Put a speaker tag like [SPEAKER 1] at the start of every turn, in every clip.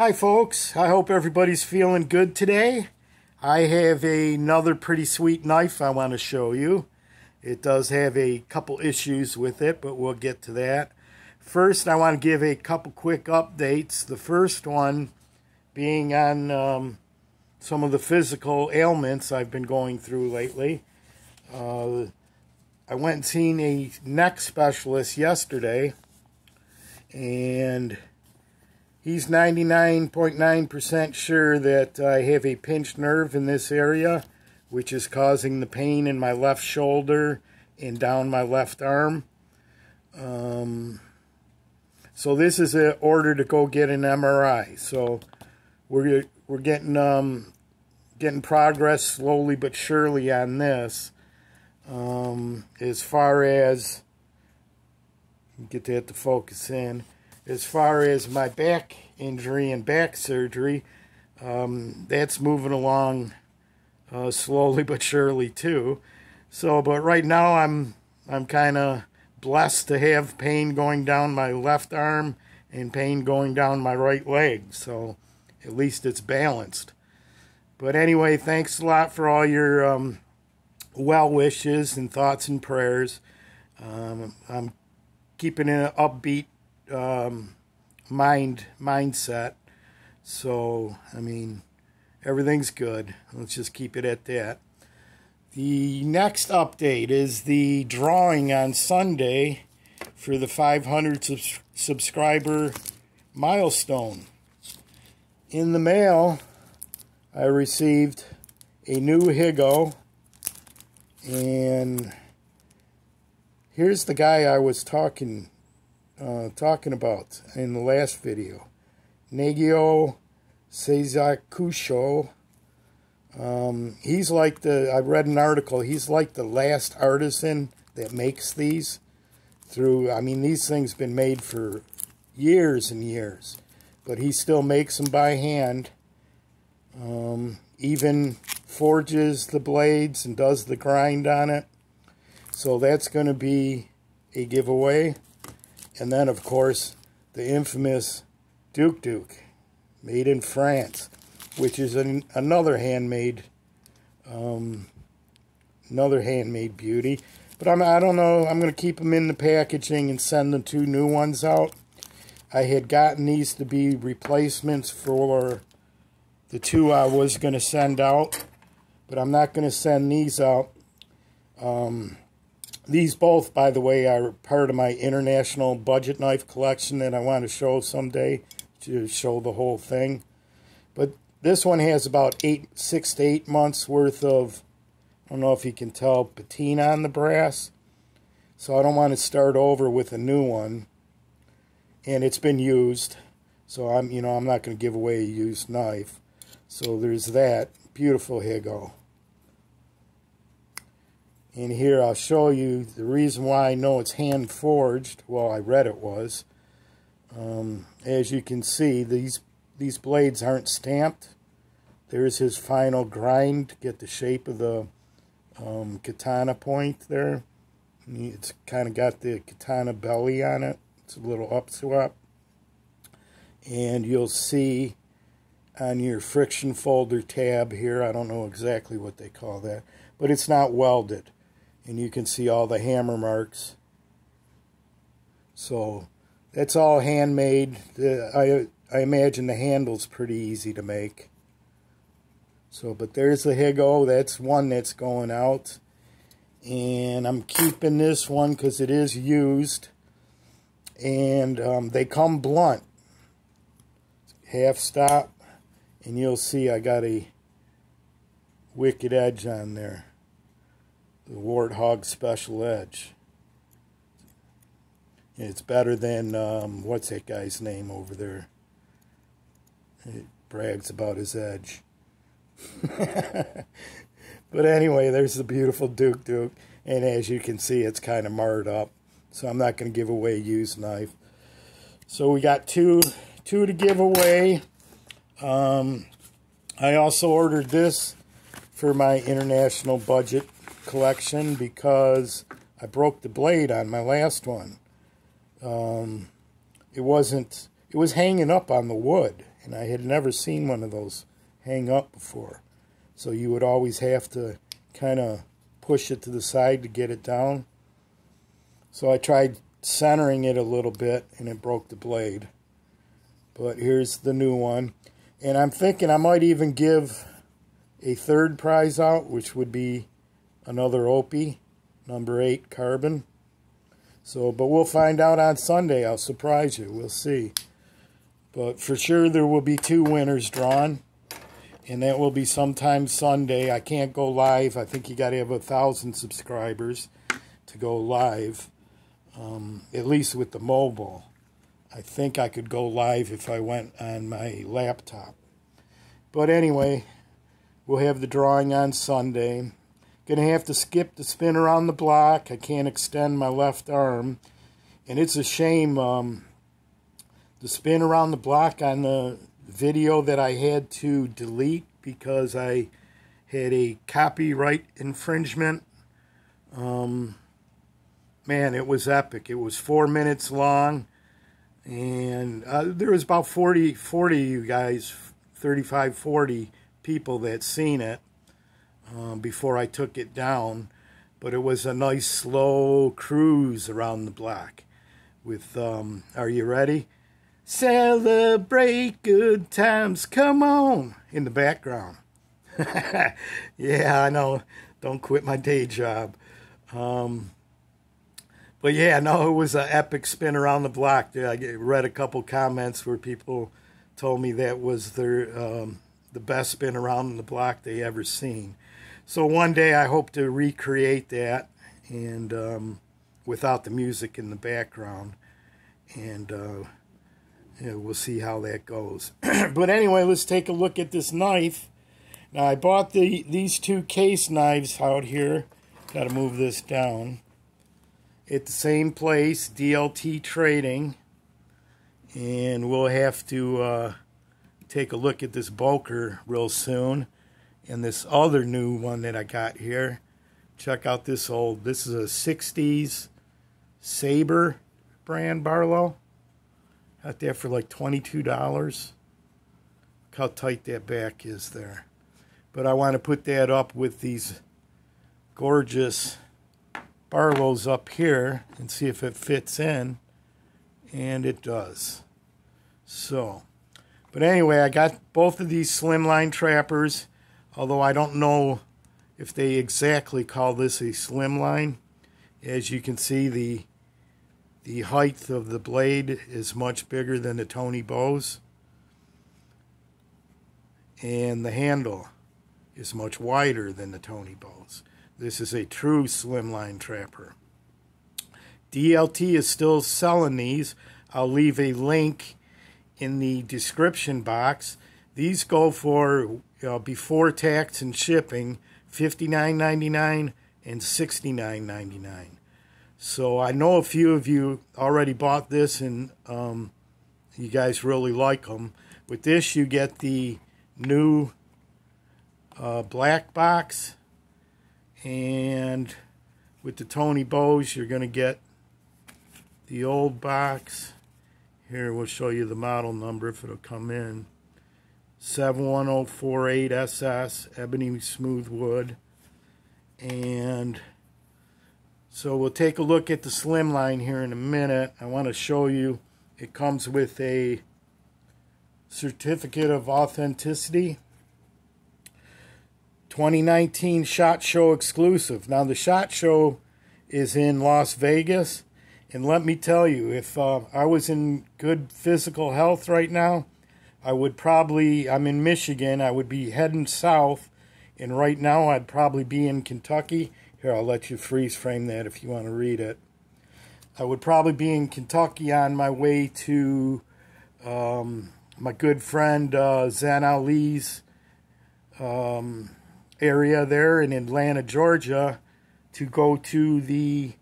[SPEAKER 1] Hi, folks. I hope everybody's feeling good today. I have another pretty sweet knife I want to show you. It does have a couple issues with it, but we'll get to that. First, I want to give a couple quick updates. The first one being on um, some of the physical ailments I've been going through lately. Uh, I went and seen a neck specialist yesterday, and He's 99.9% sure that I have a pinched nerve in this area, which is causing the pain in my left shoulder and down my left arm. Um, so this is an order to go get an MRI. So we're we're getting um, getting progress slowly but surely on this. Um, as far as get that to focus in as far as my back injury and back surgery, um, that's moving along uh, slowly but surely too. So, but right now I'm I'm kind of blessed to have pain going down my left arm and pain going down my right leg. So, at least it's balanced. But anyway, thanks a lot for all your um, well wishes and thoughts and prayers. Um, I'm keeping an upbeat um, mind mindset. So, I mean, everything's good. Let's just keep it at that. The next update is the drawing on Sunday for the 500 subs subscriber milestone. In the mail, I received a new Higo, and here's the guy I was talking uh, talking about in the last video. Nagao Seisakusho. Um, he's like the, I read an article, he's like the last artisan that makes these through, I mean, these things been made for years and years, but he still makes them by hand. Um, even forges the blades and does the grind on it. So that's going to be a giveaway. And then, of course, the infamous Douk-Douk, made in France, which is an, another handmade, um, another handmade beauty. But I'm, I don't know, I'm going to keep them in the packaging and send the two new ones out. I had gotten these to be replacements for the two I was going to send out, but I'm not going to send these out. Um, these both, by the way, are part of my international budget knife collection that I want to show someday to show the whole thing. But this one has about eight, six to eight months worth of, I don't know if you can tell, patina on the brass. So I don't want to start over with a new one. And it's been used. So I'm, you know, I'm not going to give away a used knife. So there's that. Beautiful Higo. And here I'll show you the reason why I know it's hand forged. Well, I read it was. Um, as you can see, these these blades aren't stamped. There's his final grind to get the shape of the um, katana point there. It's kind of got the katana belly on it. It's a little up up. And you'll see on your friction folder tab here, I don't know exactly what they call that, but it's not welded and you can see all the hammer marks. So that's all handmade. The, I, I imagine the handle's pretty easy to make. So, but there's the Higo. That's one that's going out. And I'm keeping this one because it is used. And um, they come blunt. Half stop. And you'll see I got a wicked edge on there the Warthog Special Edge. It's better than, um, what's that guy's name over there? It brags about his edge. but anyway, there's the beautiful Douk-Douk. And as you can see, it's kind of marred up. So I'm not going to give away a used knife. So we got two, two to give away. Um, I also ordered this for my international budget collection because I broke the blade on my last one. Um, it wasn't, it was hanging up on the wood, and I had never seen one of those hang up before. So you would always have to kind of push it to the side to get it down. So I tried centering it a little bit and it broke the blade. But here's the new one. And I'm thinking I might even give a third prize out, which would be another Opie, number 8 carbon. So, but we'll find out on Sunday. I'll surprise you. We'll see. But for sure there will be two winners drawn and that will be sometime Sunday. I can't go live. I think you got to have a thousand subscribers to go live, um, at least with the mobile. I think I could go live if I went on my laptop. But anyway, we'll have the drawing on Sunday. Gonna have to skip the spin around the block. I can't extend my left arm. And it's a shame um, the spin around the block on the video that I had to delete because I had a copyright infringement. Um, man, it was epic. It was four minutes long, and uh, there was about 40, 40 you guys, 35, 40 people that seen it um, before I took it down. But it was a nice slow cruise around the block with, um, are you ready? Celebrate good times, come on, in the background. yeah, I know. Don't quit my day job. Um, but yeah, no, it was an epic spin around the block. I read a couple comments where people told me that was their um, the best spin around the block they ever seen. So one day I hope to recreate that and um, without the music in the background. And uh, yeah, we'll see how that goes. but anyway, let's take a look at this knife. Now, I bought the these two case knives out here. Got to move this down. At the same place, DLT Trading. And we'll have to uh, take a look at this Boker real soon. And this other new one that I got here. Check out this old, this is a 60s Saber brand Barlow. Got that for like $22. Look how tight that back is there. But I want to put that up with these gorgeous Barlows up here and see if it fits in. And it does. So, but anyway, I got both of these slimline trappers. Although I don't know if they exactly call this a slimline. As you can see, the the height of the blade is much bigger than the Tony Bose. And the handle is much wider than the Tony Bose. This is a true slimline trapper. DLT is still selling these. I'll leave a link in the description box. These go for uh, before tax and shipping $59.99 and $69.99. So I know a few of you already bought this and um, you guys really like them. With this, you get the new uh, black box. And with the Tony Bose, you're going to get the old box. Here, we'll show you the model number if it'll come in. 71048SS, ebony smooth wood. And so we'll take a look at the slimline here in a minute. I want to show you it comes with a certificate of authenticity. 2019 SHOT Show exclusive. Now the SHOT Show is in Las Vegas. And let me tell you, if uh, I was in good physical health right now, I would probably, I'm in Michigan, I would be heading south. And right now I'd probably be in Kentucky here, I'll let you freeze frame that if you want to read it. I would probably be in Kentucky on my way to um, my good friend uh, Zan Ali's um, area there in Atlanta, Georgia, to go to the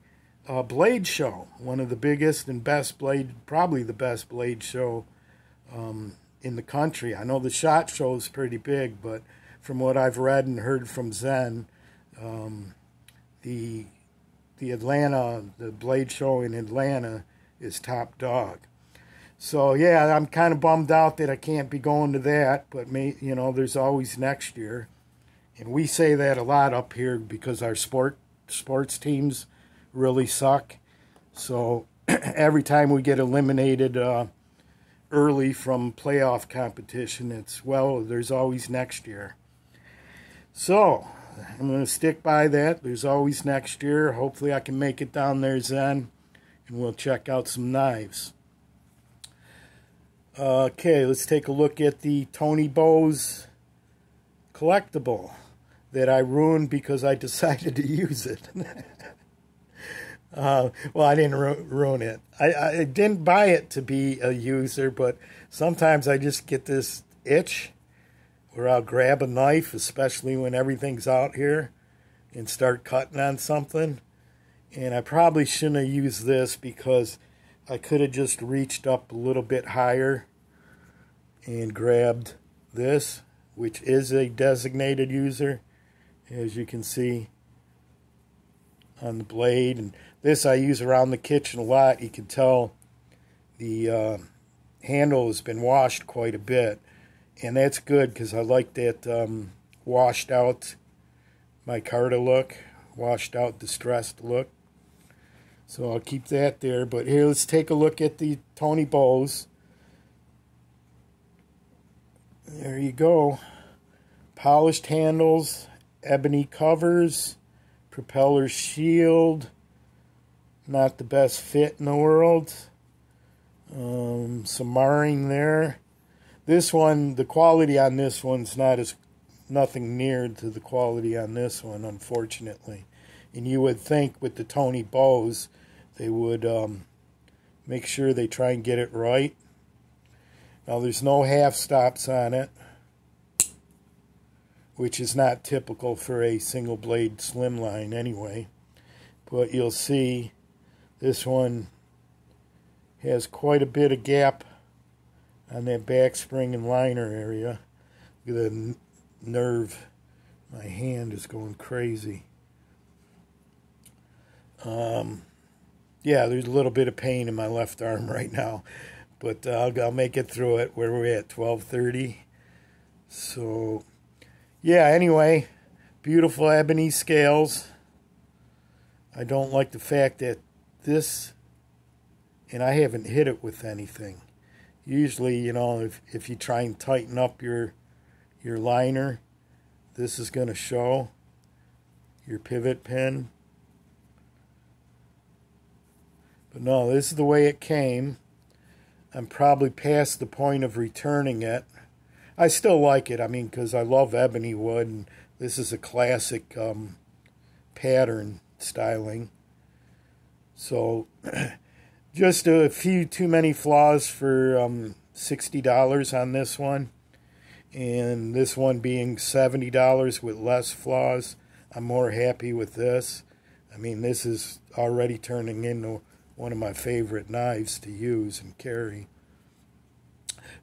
[SPEAKER 1] uh, Blade Show, one of the biggest and best Blade, probably the best Blade Show um, in the country. I know the SHOT Show is pretty big, but from what I've read and heard from Zen, um, the the Atlanta, the Blade Show in Atlanta is top dog. So yeah, I'm kind of bummed out that I can't be going to that, but may, you know, there's always next year. And we say that a lot up here because our sport sports teams really suck. So every time we get eliminated uh, early from playoff competition, it's well, there's always next year. So I'm going to stick by that. There's always next year. Hopefully, I can make it down there then, and we'll check out some knives. Okay, let's take a look at the Tony Bose collectible that I ruined because I decided to use it. uh, well, I didn't ru ruin it. I, I didn't buy it to be a user, but sometimes I just get this itch where I'll grab a knife, especially when everything's out here, and start cutting on something. And I probably shouldn't have used this because I could have just reached up a little bit higher and grabbed this, which is a designated user, as you can see on the blade. And this I use around the kitchen a lot. You can tell the uh, handle has been washed quite a bit. And that's good because I like that um, washed out micarta look, washed out distressed look. So I'll keep that there. But here, let's take a look at the Tony Bose. There you go. Polished handles, ebony covers, propeller shield. Not the best fit in the world. Um, some marring there. This one, the quality on this one's not as nothing near to the quality on this one, unfortunately. And you would think with the Tony Bose, they would um, make sure they try and get it right. Now there's no half stops on it, which is not typical for a single blade slimline anyway. But you'll see this one has quite a bit of gap on that back spring and liner area. Look at the nerve. My hand is going crazy. Um, yeah, there's a little bit of pain in my left arm right now but uh, I'll, I'll make it through it. Where we're at, 12:30. So, yeah. Anyway, beautiful ebony scales. I don't like the fact that this, and I haven't hit it with anything. Usually, you know, if if you try and tighten up your your liner, this is going to show your pivot pin. But no, this is the way it came. I'm probably past the point of returning it. I still like it. I mean, because I love ebony wood, and this is a classic um, pattern styling. So, just a few too many flaws for um, $60 on this one. And this one being $70 with less flaws. I'm more happy with this. I mean, this is already turning into one of my favorite knives to use and carry.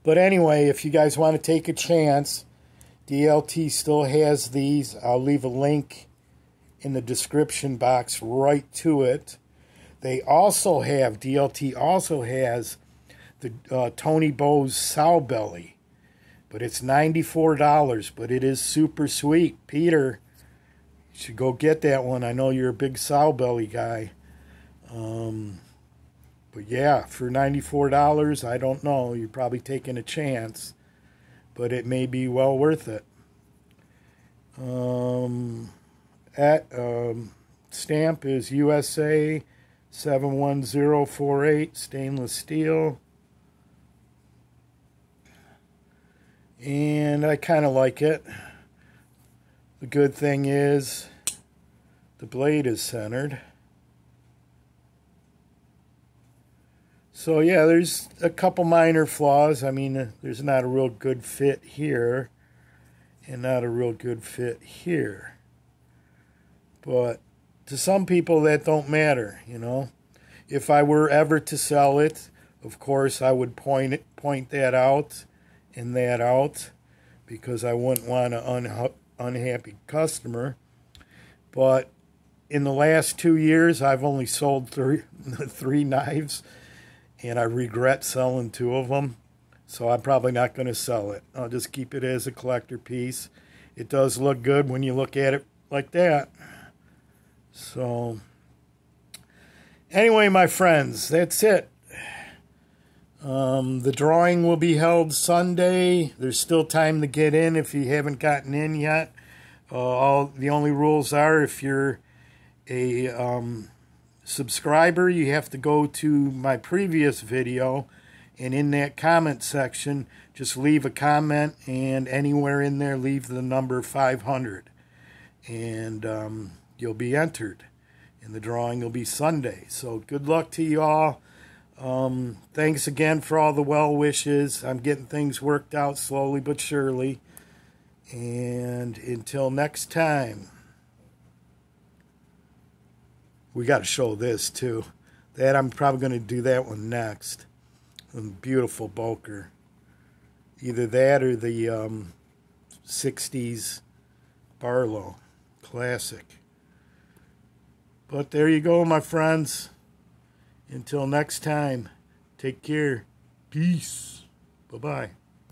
[SPEAKER 1] But anyway, if you guys want to take a chance, DLT still has these. I'll leave a link in the description box right to it. They also have, DLT also has the uh, Tony Bose sow belly. But it's $94, but it is super sweet. Peter, you should go get that one. I know you're a big sow belly guy. Um, but yeah, for $94, I don't know. You're probably taking a chance, but it may be well worth it. Um, at um, stamp is USA 71048 stainless steel. And I kind of like it. The good thing is the blade is centered. So yeah, there's a couple minor flaws. I mean, there's not a real good fit here and not a real good fit here. But to some people that don't matter, you know. If I were ever to sell it, of course I would point it, point that out and that out because I wouldn't want an un, unhappy customer. But in the last two years, I've only sold three, three knives and I regret selling two of them. So I'm probably not going to sell it. I'll just keep it as a collector piece. It does look good when you look at it like that. So, anyway, my friends, that's it. Um, the drawing will be held Sunday. There's still time to get in if you haven't gotten in yet. Uh, all the only rules are if you're a um, subscriber, you have to go to my previous video, and in that comment section, just leave a comment, and anywhere in there, leave the number 500, and um, you'll be entered. And the drawing will be Sunday. So good luck to you all. Um, thanks again for all the well wishes. I'm getting things worked out slowly but surely. And until next time, we got to show this too. That I'm probably going to do that one next. Beautiful Boker. Either that or the um, 60s Barlow Classic. But there you go, my friends. Until next time, take care. Peace. Bye bye.